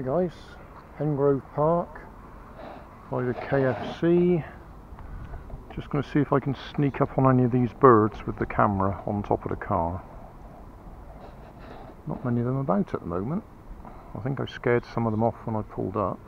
Hi guys, Hengrove Park by the KFC. Just going to see if I can sneak up on any of these birds with the camera on top of the car. Not many of them about at the moment. I think I scared some of them off when I pulled up.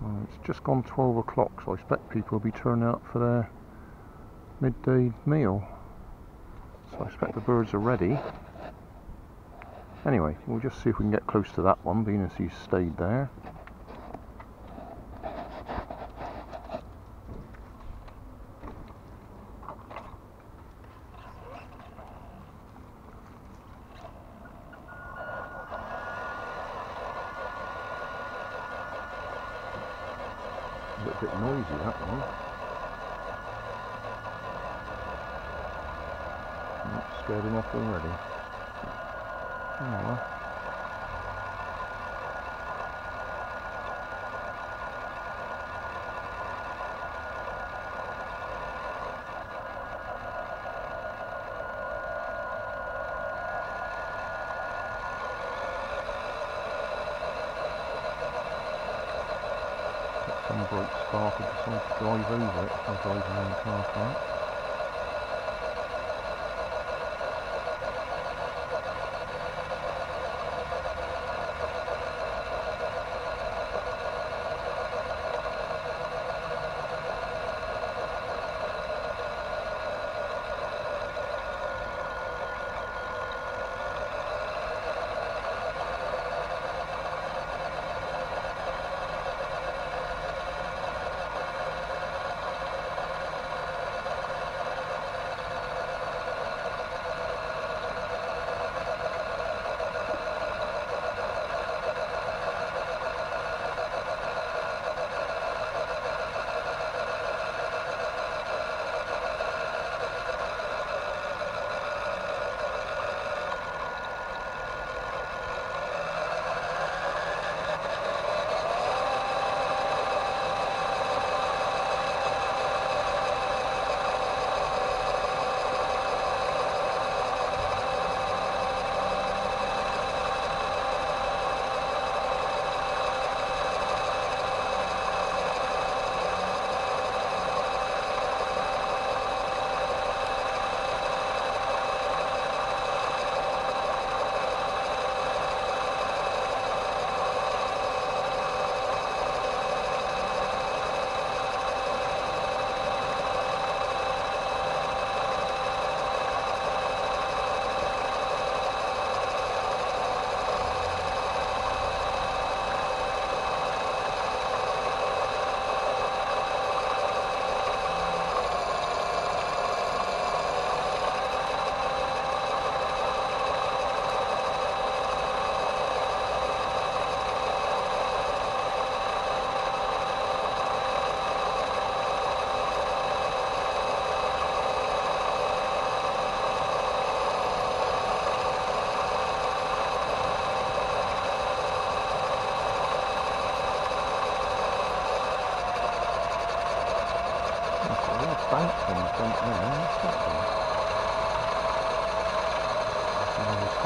Well, it's just gone 12 o'clock so I expect people will be turning up for their midday meal. So I expect the birds are ready. Anyway, we'll just see if we can get close to that one, being as he's stayed there. A little bit noisy that one. Mm, Scared enough already. Oh, well. Some bright spark and decided to drive over it if I drive around the car park.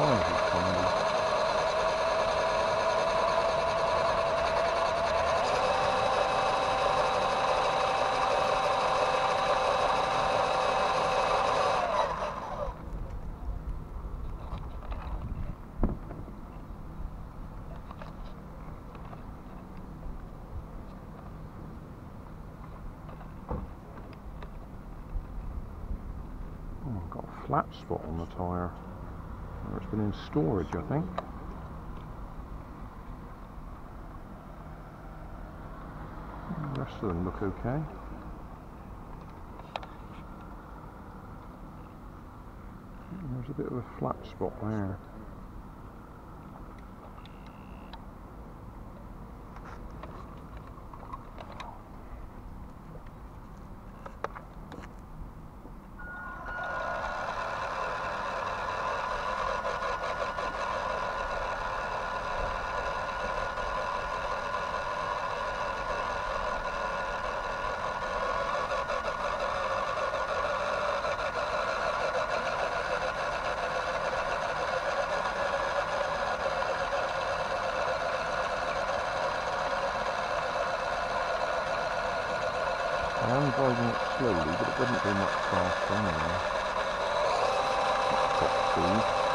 Oh, I've got a flat spot on the tyre. It's been in storage, I think. The rest of them look okay. There's a bit of a flat spot there. I am driving it slowly, but it wouldn't be much faster anyway. Top speed.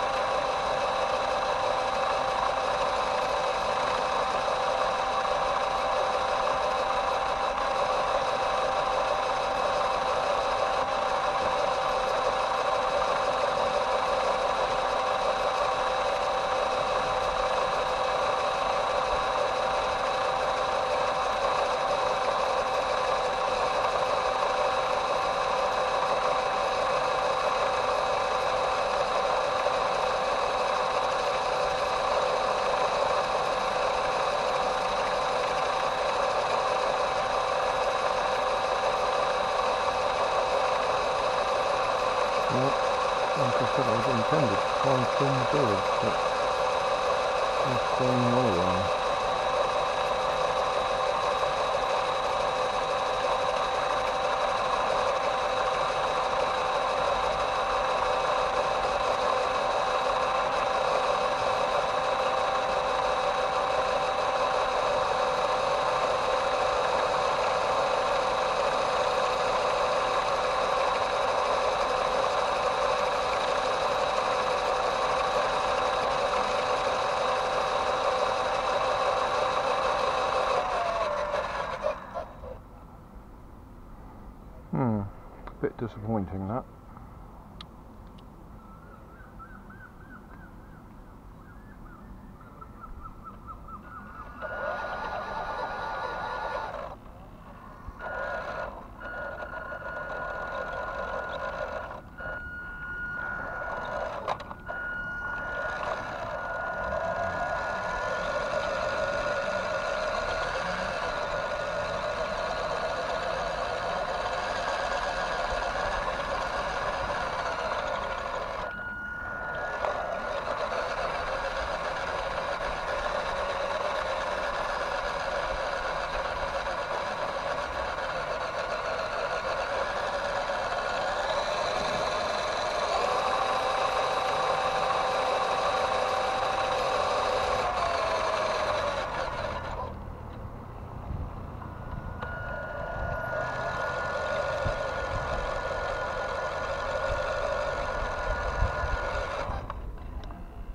Well, like I said, I was intended to film the birds, but they're staying all. Hmm, a bit disappointing that.